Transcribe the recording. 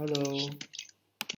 Hello.